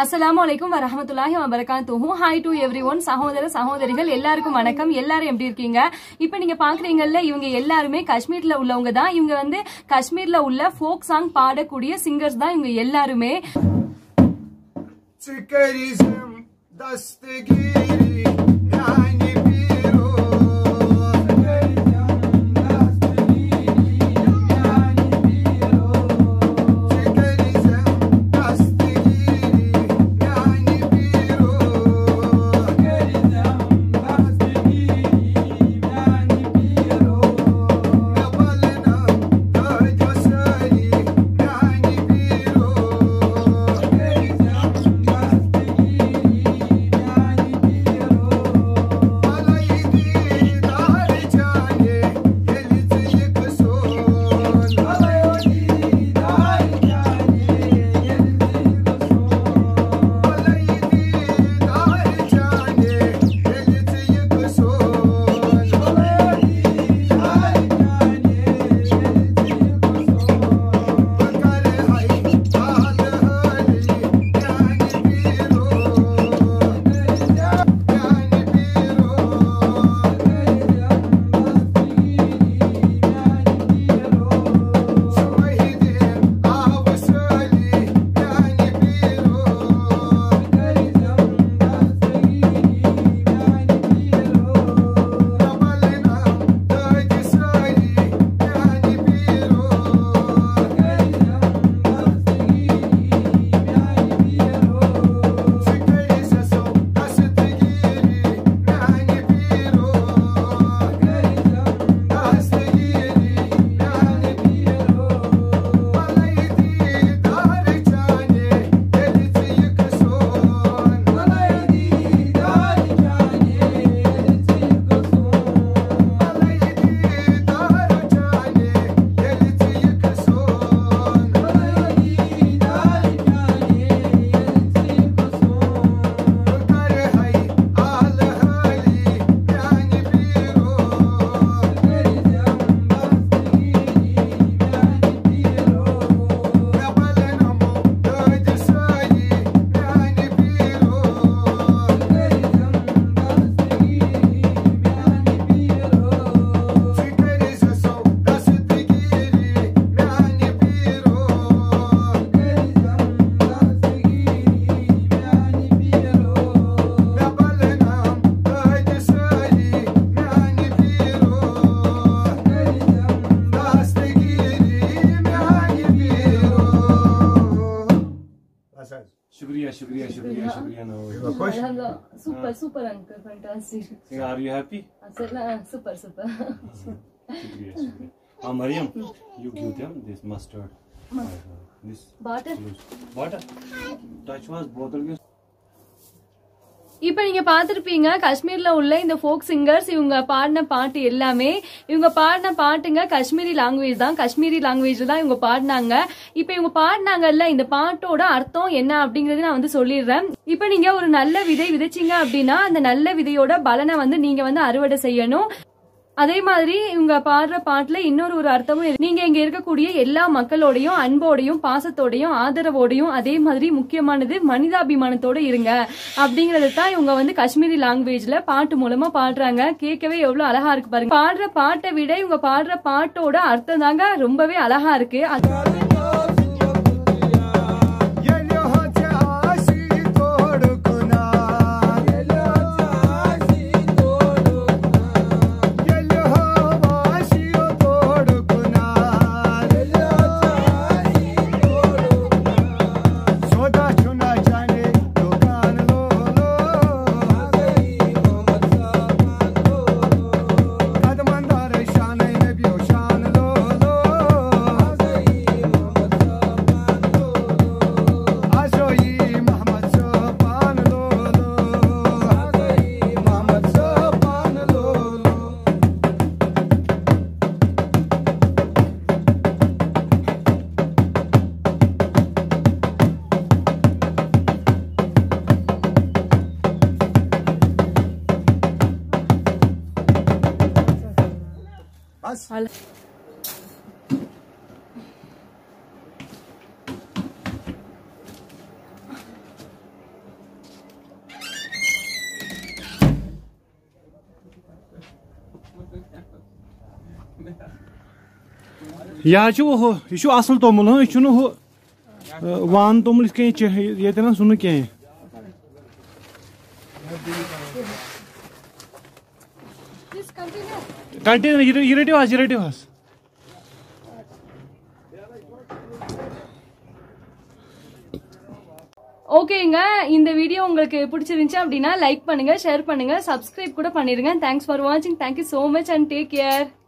அஸ்லாம் வலைக்கும் வரமத்துல்லாஹி வபரகாத்துஹும் ஹாய் டு எவ்ரி ஒன் சகோதர சகோதரிகள் எல்லாருக்கும் வணக்கம். எல்லாரும் எப்படி இருக்கீங்க? இப்போ நீங்க பாக்குறீங்கல்ல இவங்க எல்லாருமே காஷ்மீர்ல உள்ளவங்க தான். இவங்க வந்து காஷ்மீர்ல உள்ள ஃபோக் சாங் பாடக்கூடிய சிங்கர்ஸ் தான் இவங்க எல்லாருமே. சிக்கரிசம் தஸ்தகிரி शुक्रिया शुक्रिया शुक्रिया शुक्रिया ना super super uncle fantastic are you happy super super शुक्रिया शुक्रिया। हाँ Mariam you give them this mustard this water water touch was बोतल के இப்ப நீங்க பாத்திருப்பீங்க காஷ்மீர்ல உள்ள இந்த ஃபோக் சிங்கர்ஸ் இவங்க பாடின பாட்டு எல்லாமே இவங்க பாடின பாட்டுங்க காஷ்மீரி லாங்குவேஜ் தான். காஷ்மீரி லாங்குவேஜ் தான் இவங்க பாடினாங்க. இப்ப இவங்க பாடினாங்கல்ல இந்த பாட்டோட அர்த்தம் என்ன அப்படிங்கறது நான் வந்து சொல்லிடுறேன். இப்ப நீங்க ஒரு நல்ல விதை விதைச்சீங்க அப்படின்னா அந்த நல்ல விதையோட பலனை வந்து நீங்க வந்து அறுவடை செய்யணும். அதே மாதிரி இவங்க பாடுற பாட்டுல இன்னொரு ஒரு அர்த்தமும் நீங்க இங்க இருக்கக்கூடிய எல்லா மக்களோடையும் அன்போடையும் பாசத்தோடையும் ஆதரவோடையும் அதே மாதிரி முக்கியமானது மனிதாபிமானத்தோட இருங்க. அப்படிங்கறது தான் இவங்க வந்து காஷ்மீரி லாங்குவேஜ்ல பாட்டு மூலமா பாடுறாங்க. கேட்கவே எவ்வளவு அழகா இருக்கு பாருங்க. பாடுற பாட்டை விட இவங்க பாடுற பாட்டோட அர்த்தம் தாங்க ரொம்பவே அழகா இருக்கு. அது- हल यह यह असल तोमुल यह वान तोमुल ये सो कह کنٹِنیو یہِ رٔٹِو حظ یہِ رٔٹِو حظ ஓகேங்க இந்த வீடியோ உங்களுக்கு பிடிச்சிருந்துச்சு அப்படின்னா லைக் பண்ணுங்க ஷேர் பண்ணுங்க சப்ஸ்கிரைப் கூட பண்ணிருங்க. தேங்க்ஸ் ஃபார் வாட்சிங் thank you so much and take care